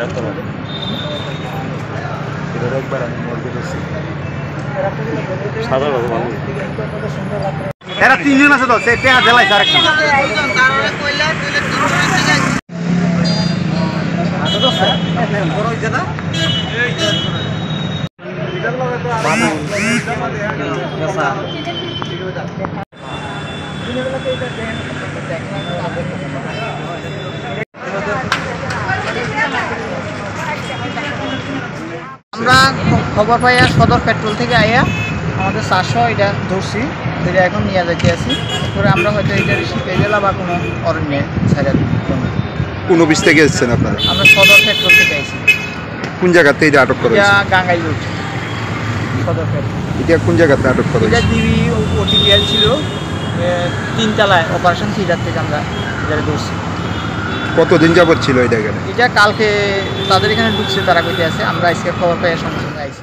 ব্যর্থমান এটার একবার আমি মর্গে ধরছি সাদা বাবু মানুষ এরা তিনজন আছে তো সে টেহা জেলাইছে আরেকটা আমরা খবর পাইয়া সদর পেট্রোল থেকে আইয়া আমাদের চারশো এটা ধরছি এটা এখন নিয়ে যাইতে আছি। পরে আমরা হয়তো এটা শিখে গেলা বা কোনো অরণ্যে ছাড়া কোন অফিস থেকে এসেছেন আপনারা? আমরা সদর পেট্রোল থেকে আইছি। কোন জায়গাতে এটা আটক করা হয়েছে? গাঙ্গাই রোড। সদর পেট্রোল। এটা কোন জায়গাতে আটক করা এটা দিবি ওটিপিএল ছিল তিনতলায় অপারেশন থিয়েটার থেকে আমরা এটা ধরছি। কতদিন যাবত ছিল এই জায়গাটা? এটা কালকে তাদের এখানে ঢুকছে তারা কইতে আছে। আমরা আজকে খবর পেয়ে সঙ্গে সঙ্গে আইছি।